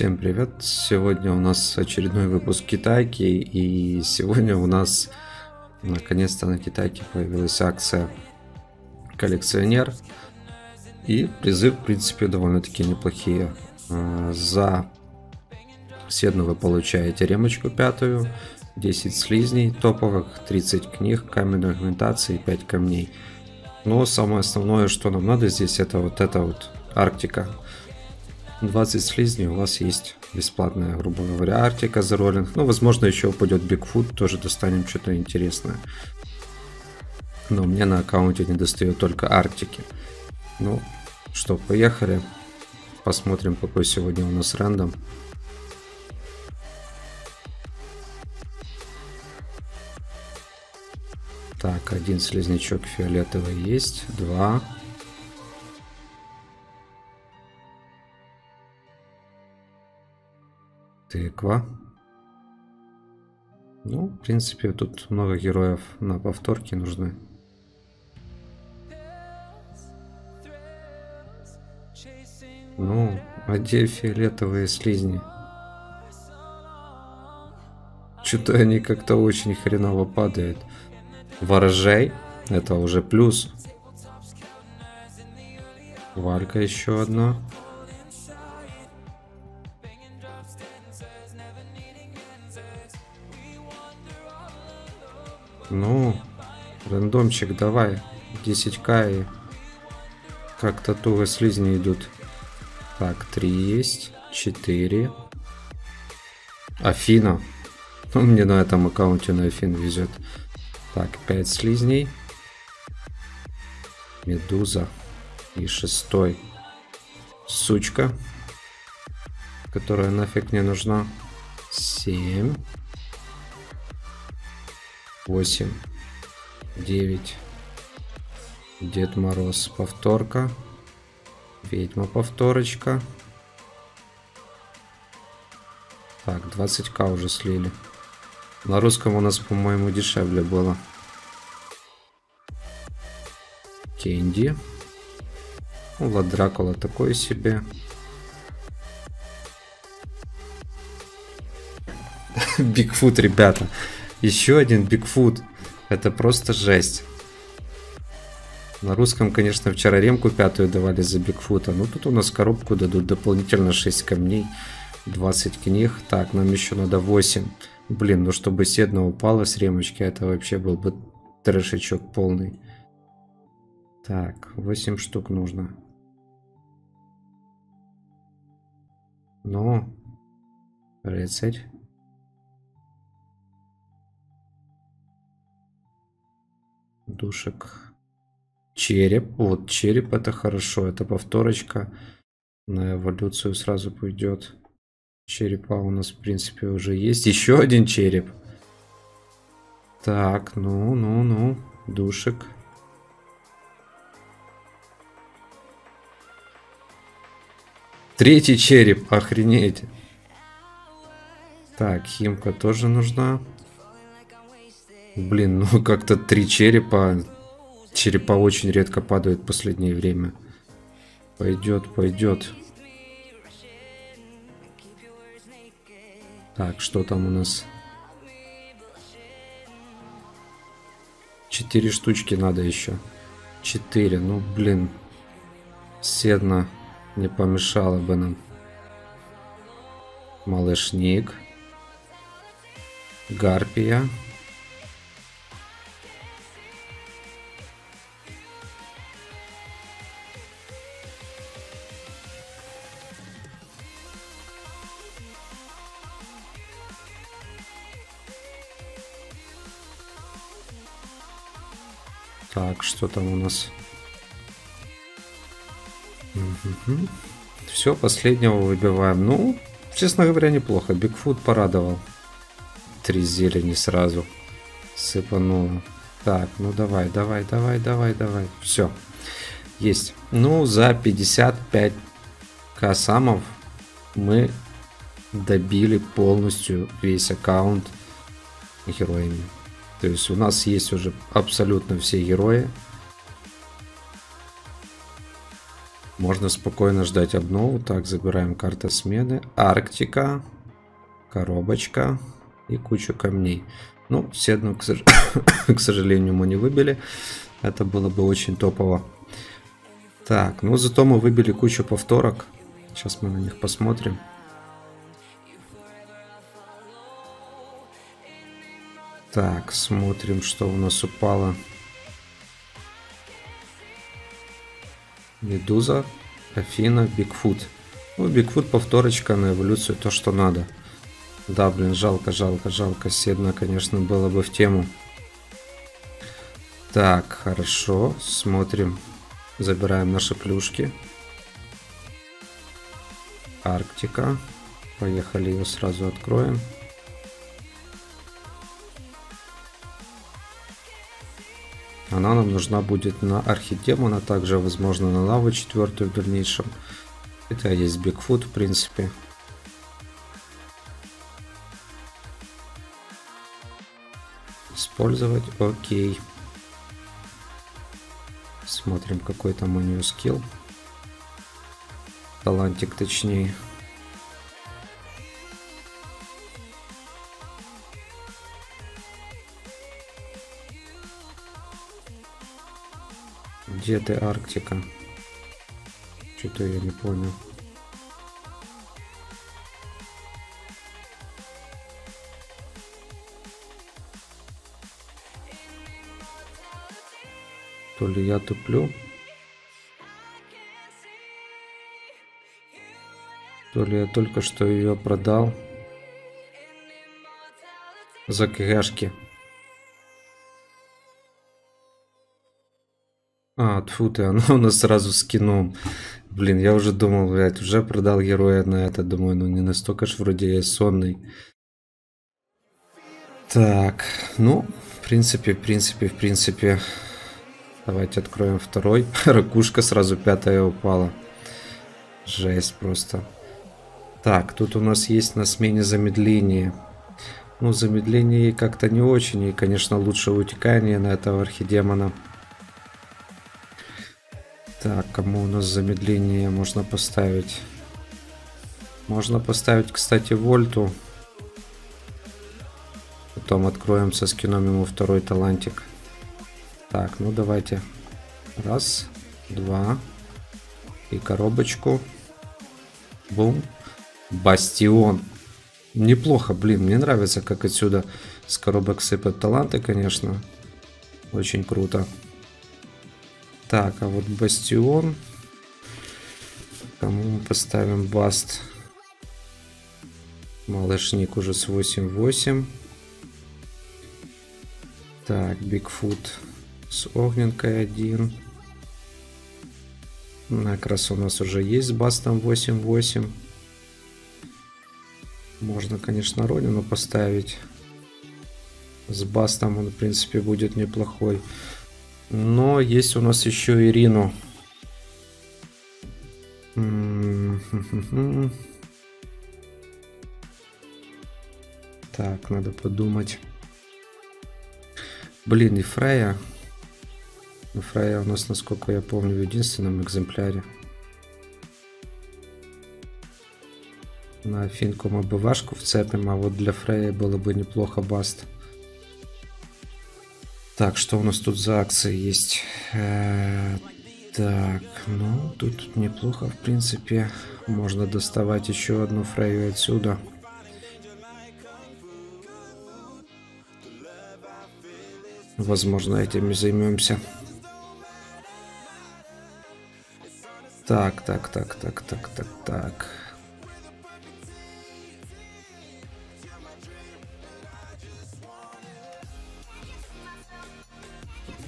Всем привет! Сегодня у нас очередной выпуск Китайки, и сегодня у нас наконец-то на Китайке появилась акция коллекционер. И призы, в принципе, довольно-таки неплохие. А, за седну вы получаете ремочку пятую, 10 слизней топовых, 30 книг, каменной агментации, 5 камней. Но самое основное, что нам надо здесь, это вот эта вот Арктика. 20 слизней у вас есть бесплатная, грубо говоря, Арктика за роллинг. Ну, возможно, еще упадет Бигфут, тоже достанем что-то интересное. Но мне на аккаунте не достает только Арктики. Ну, что, поехали. Посмотрим, какой сегодня у нас рандом. Так, один слизнячок фиолетовый есть, два, Тыква. Ну, в принципе, тут много героев на повторке нужны. Ну, а где фиолетовые слизни? Что-то они как-то очень хреново падают. Ворожей. Это уже плюс. Валька еще одна. Ну, рандомчик, давай. 10к и как-то туго слизни идут. Так, 3 есть, 4. Афина. Ну, мне на этом аккаунте на Афин везет. Так, 5 слизней. Медуза. И шестой. Сучка. Которая нафиг не нужна. 7. 8, 9, Дед Мороз повторка, Ведьма повторочка. Так, 20к уже слили. На русском у нас, по-моему, дешевле было. Кенди. Ну, Влад Дракула такой себе. Бигфут, ребята. Еще один Бигфут. Это просто жесть. На русском, конечно, вчера ремку пятую давали за Бигфута. Ну, тут у нас коробку дадут дополнительно 6 камней, 20 книг. Так, нам еще надо 8. Блин, ну чтобы седна упала с ремочки, это вообще был бы трешечок полный. Так, 8 штук нужно. Ну, рыцарь. Душек. Череп. Вот череп это хорошо. Это повторочка. На эволюцию сразу пойдет. Черепа у нас, в принципе, уже есть. Еще один череп. Так, ну, ну, ну. Душек. Третий череп, охренеть. Так, химка тоже нужна. Блин, ну как-то три черепа. Черепа очень редко падают в последнее время. Пойдет, пойдет. Так, что там у нас? Четыре штучки надо еще. Четыре, ну блин. Седна не помешало бы нам. Малышник. Гарпия. Что там у нас? Угу. Все, последнего выбиваем. Ну, честно говоря, неплохо. Бигфут порадовал. Три зелени сразу сыпануло. Так, ну давай, давай, давай, давай, давай. Все. Есть. Ну, за 55 касамов мы добили полностью весь аккаунт героями. То есть у нас есть уже абсолютно все герои. Можно спокойно ждать обнову. Так, забираем карта смены. Арктика. Коробочка. И кучу камней. Ну, все одну, к, сож... к сожалению, мы не выбили. Это было бы очень топово. Так, ну зато мы выбили кучу повторок. Сейчас мы на них посмотрим. Так, смотрим, что у нас упало. Медуза, Афина, Бигфут. Ну, Бигфут повторочка на эволюцию, то, что надо. Да, блин, жалко, жалко, жалко. Седна, конечно, было бы в тему. Так, хорошо. Смотрим. Забираем наши плюшки. Арктика. Поехали, ее сразу откроем. Она нам нужна будет на архидемона, также возможно на лаву четвертую в дальнейшем. Это есть Бигфут, в принципе. Использовать, окей. Смотрим, какой там у нее скилл. Талантик точнее. Где ты, Арктика? Что-то я не понял. То ли я туплю, то ли я только что ее продал за кэшки. А, тьфу ты, оно у нас сразу с кином. Блин, я уже думал, блядь, уже продал героя на это. Думаю, ну не настолько ж вроде я сонный. Так, ну, в принципе, в принципе, в принципе, Давайте откроем второй. Ракушка сразу пятая упала. Жесть просто. Так, тут у нас есть на смене замедление. Ну, замедление как-то не очень. И, конечно, лучше утекание на этого архидемона. Так, кому у нас замедление можно поставить? Можно поставить, кстати, Вольту. Потом откроем со скином ему второй талантик. Так, ну давайте. Раз, два. И коробочку. Бум. Бастион. Неплохо, блин, мне нравится, как отсюда с коробок сыпят таланты, конечно. Очень круто. Так, а вот бастион. Кому мы поставим баст? Малышник уже с 8-8. Так, Бигфут с огненкой один. Накрас у нас уже есть с бастом 8-8. Можно, конечно, Ронину поставить. С бастом он, в принципе, будет неплохой. Но есть у нас еще Ирину. Так, надо подумать. Блин, и Фрея. Но Фрейя у нас, насколько я помню, в единственном экземпляре. На финку мы бы вашку вцепим, а вот для Фрея было бы неплохо баст. Так, что у нас тут за акции есть? Э так, ну, тут неплохо, в принципе. Можно доставать еще одну Фрейю отсюда. Возможно, этим и займемся. Так, так, так, так, так, так, так.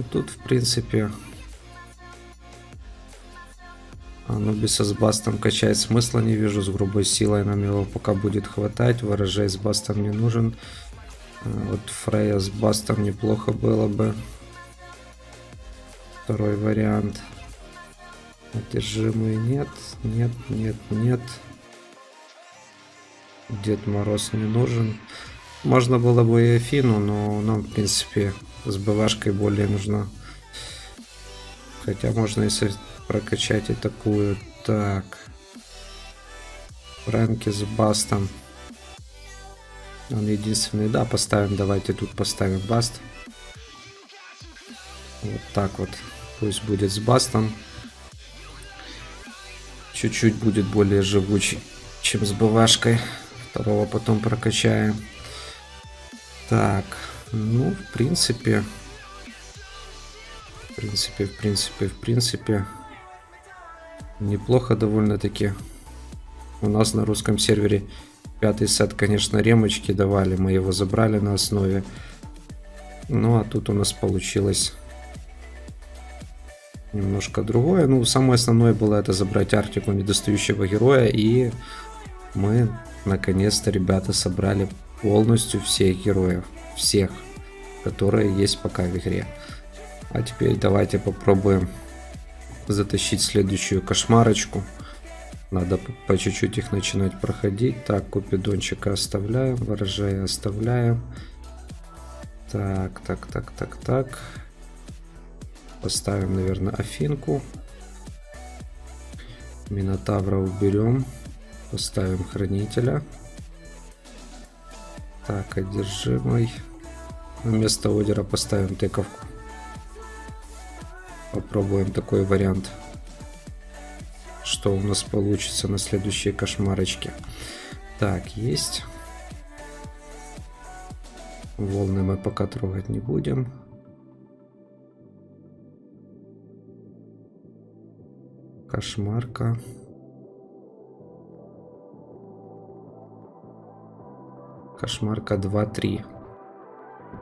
Вот тут, в принципе, Анубиса с бастом качать смысла не вижу. С грубой силой нам его пока будет хватать. Ворожей с бастом не нужен. А вот Фрея с бастом неплохо было бы. Второй вариант. Одержимый нет, нет, нет, нет. Дед Мороз не нужен. Можно было бы и Афину, но нам, в принципе, с БВшкой более нужна. Хотя можно и с прокачать и такую. Так. Фрэнки с бастом. Он единственный. Да, поставим. Давайте тут поставим баст. Вот так вот. Пусть будет с бастом. Чуть-чуть будет более живучий, чем с бывашкой. Второго потом прокачаем. Так, ну, в принципе... В принципе, в принципе, в принципе... Неплохо довольно-таки. У нас на русском сервере пятый сет, конечно, ремочки давали. Мы его забрали на основе. Ну, а тут у нас получилось немножко другое. Ну, самое основное было это забрать Арктику недостающего героя. И мы, наконец-то, ребята, собрали полностью всех героев. Всех, которые есть пока в игре. А теперь давайте попробуем затащить следующую кошмарочку. Надо по чуть-чуть их начинать проходить. Так, Купидончика оставляем, ворожая оставляем. Так, так, так, так, так. Поставим, наверное, Афинку. Минотавра уберем. Поставим Хранителя. Так, одержимый. Вместо Одера поставим тыковку. Попробуем такой вариант. Что у нас получится на следующей кошмарочке. Так, есть. Волны мы пока трогать не будем. Кошмарка. Кошмарка 2-3.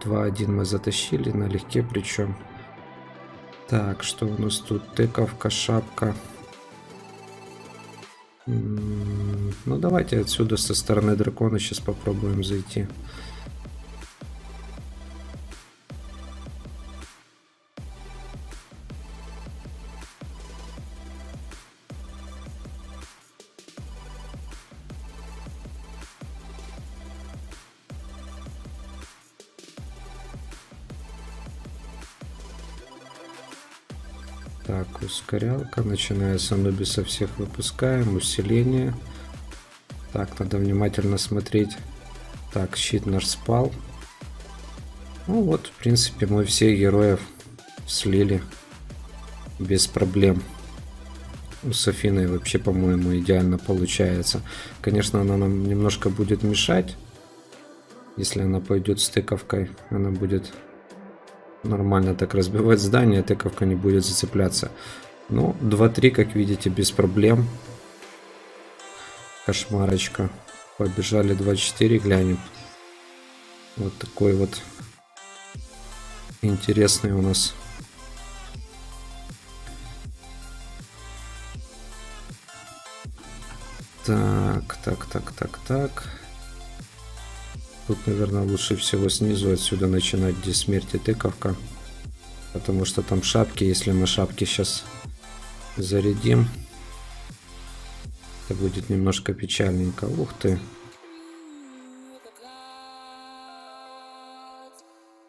2-1 мы затащили налегке причем. Так, что у нас тут? Тыковка, шапка. Ну, давайте отсюда со стороны дракона сейчас попробуем зайти. Ускорялка. Начиная с Анубиса всех выпускаем. Усиление. Так, надо внимательно смотреть. Так, щит наш спал. Ну вот, в принципе, мы всех героев слили без проблем. У Софины вообще, по-моему, идеально получается. Конечно, она нам немножко будет мешать. Если она пойдет стыковкой, она будет нормально так разбивать здание, тыковка не будет зацепляться. Ну, 2-3, как видите, без проблем. Кошмарочка. Побежали 2-4, глянем. Вот такой вот интересный у нас. Так, так, так, так, так. Тут, наверное, лучше всего снизу отсюда начинать, где смерть и тыковка. Потому что там шапки, если мы шапки сейчас зарядим, это будет немножко печальненько. Ух ты.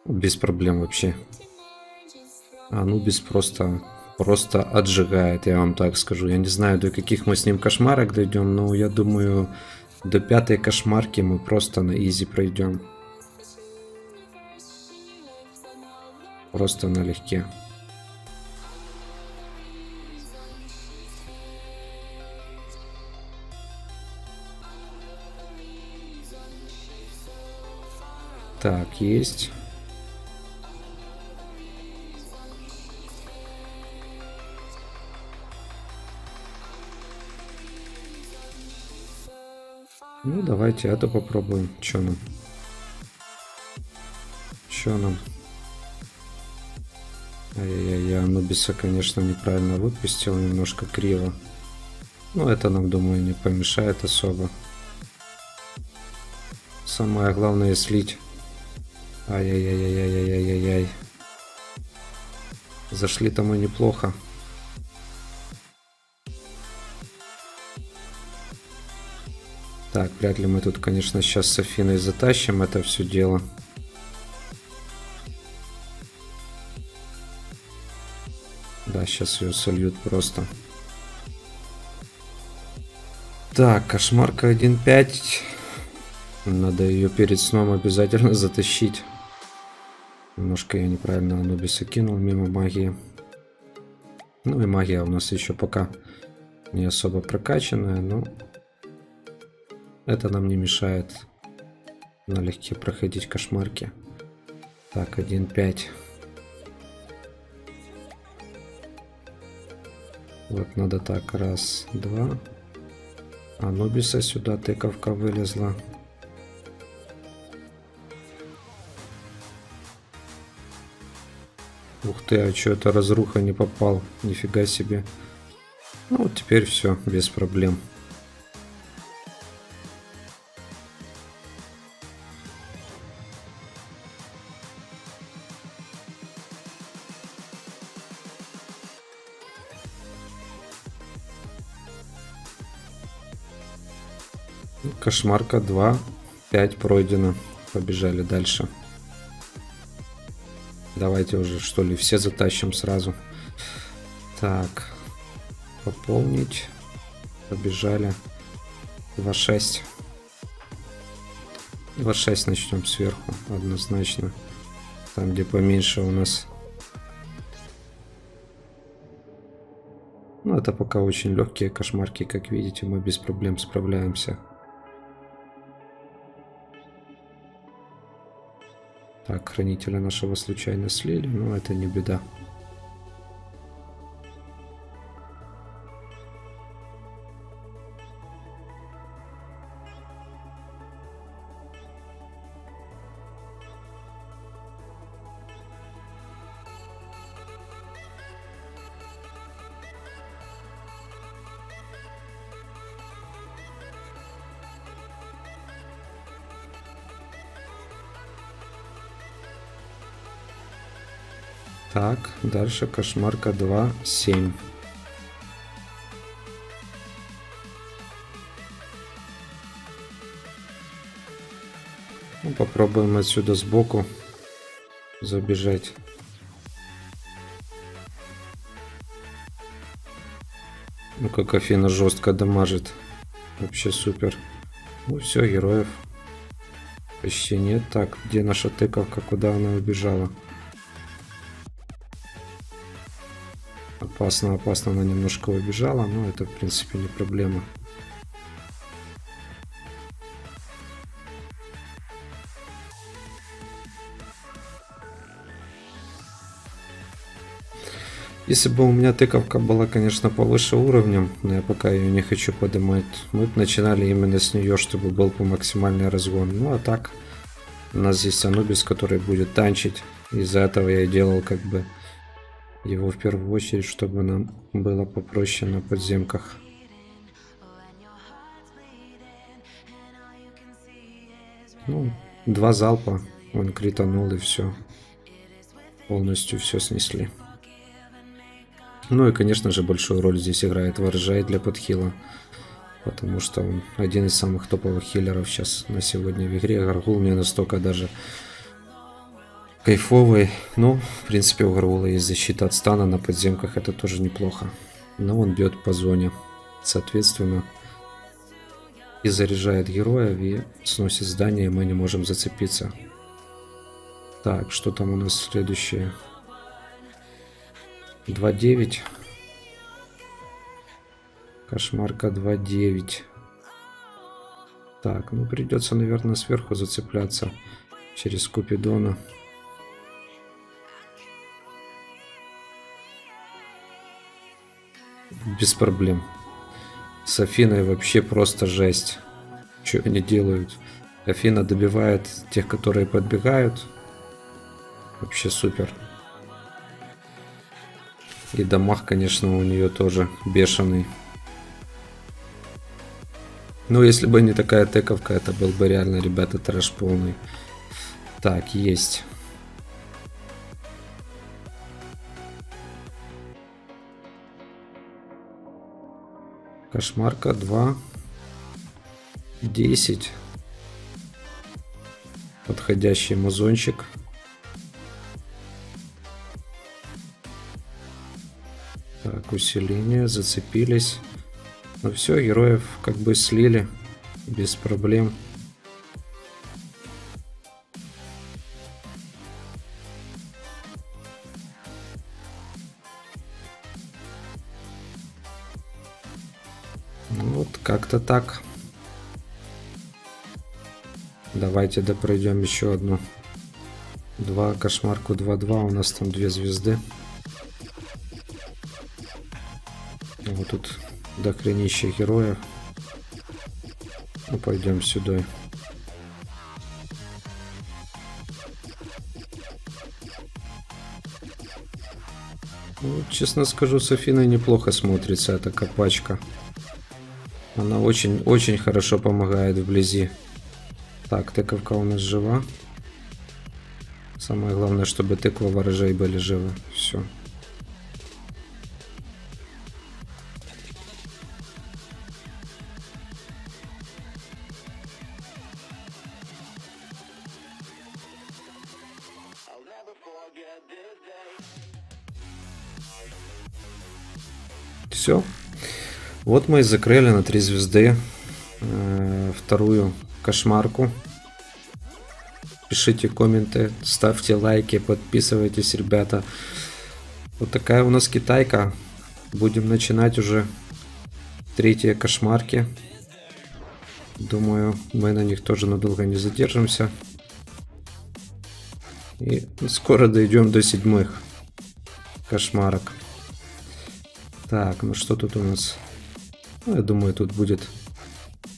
Без проблем вообще. А ну без просто просто отжигает, я вам так скажу. Я не знаю, до каких мы с ним кошмарок дойдем, но я думаю, до пятой кошмарки мы просто на изи пройдем. Просто налегке. Так, есть. Ну, давайте это попробуем. Что нам? Что нам? Ай-яй-яй, Анубиса, конечно, неправильно выпустил, немножко криво. Но это нам, думаю, не помешает особо. Самое главное слить. Ай-яй-яй-яй-яй-яй-яй. Зашли-то мы неплохо. Так, вряд ли мы тут, конечно, сейчас с Афиной затащим это все дело. Да, сейчас ее сольют просто. Так, кошмарка 1.5. Надо ее перед сном обязательно затащить. Немножко я неправильно Анубиса кинул мимо магии. Ну и магия у нас еще пока не особо прокачанная, но это нам не мешает налегке проходить кошмарки. Так, 1.5. Вот надо так, раз, два. Анубиса сюда тыковка вылезла. Ух ты, а что это разруха не попал? Нифига себе. Ну вот теперь все, без проблем. Кошмарка 2. 5 пройдено. Побежали дальше. Давайте уже что ли все затащим сразу. Так. Пополнить. Побежали. 2.6. 2.6 начнем сверху. Однозначно. Там где поменьше у нас. Ну это пока очень легкие кошмарки. Как видите мы без проблем справляемся. Так, хранителя нашего случайно слили, но это не беда. Так, дальше кошмарка 2, 7. Ну, попробуем отсюда сбоку забежать. Ну как Афина жестко дамажит. Вообще супер. Ну все, героев почти нет. Так, где наша тыковка, куда она убежала? Опасно, опасно, она немножко убежала, но это в принципе не проблема. Если бы у меня тыковка была, конечно, повыше уровнем, но я пока ее не хочу поднимать, мы начинали именно с нее, чтобы был по максимальный разгон. Ну а так, у нас здесь Анубис, который будет танчить. Из-за этого я делал как бы его в первую очередь, чтобы нам было попроще на подземках. Ну, два залпа, он кританул и все. Полностью все снесли. Ну и, конечно же, большую роль здесь играет Варжай для подхила. Потому что он один из самых топовых хиллеров сейчас на сегодня в игре. Гаргул мне настолько даже кайфовый. Ну, в принципе, у Гарула есть защита от стана на подземках, это тоже неплохо. Но он бьет по зоне. Соответственно, и заряжает героя, и сносит здание, и мы не можем зацепиться. Так, что там у нас следующее? 2.9. Кошмарка 2.9. Так, ну придется, наверное, сверху зацепляться через Купидона. Без проблем. С Афиной вообще просто жесть. Что они делают? Афина добивает тех, которые подбегают. Вообще супер. И дамаг, конечно, у нее тоже бешеный. Ну, если бы не такая тековка, это был бы реально, ребята, трэш полный. Так, есть. Кошмарка 2. 10. Подходящий мазончик. Так, усиление, зацепились. Ну все, героев как бы слили без проблем. Как-то так. Давайте допройдем еще одну. Два кошмарку 2-2. У нас там две звезды. Вот тут дохренища героев. Ну, пойдем сюда. Ну, честно скажу, с Афиной неплохо смотрится эта копачка. Она очень-очень хорошо помогает вблизи. Так, тыковка у нас жива. Самое главное, чтобы тыква ворожей были живы. Все. Все. Вот мы и закрыли на три звезды э, вторую кошмарку. Пишите комменты, ставьте лайки, подписывайтесь, ребята. Вот такая у нас китайка. Будем начинать уже третьи кошмарки. Думаю, мы на них тоже надолго не задержимся. И скоро дойдем до седьмых кошмарок. Так, ну что тут у нас? Ну, я думаю, тут будет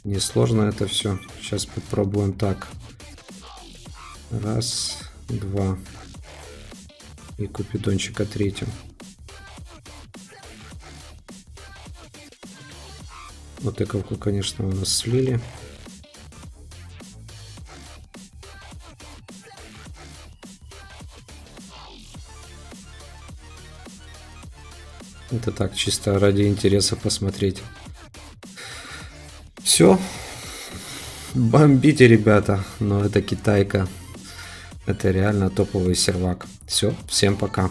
несложно это все. Сейчас попробуем так. Раз, два. И купидончика третьим. Вот тыковку, конечно, у нас слили. Это так, чисто ради интереса посмотреть. Все. Бомбите, ребята. Но это китайка. Это реально топовый сервак. Все, всем пока.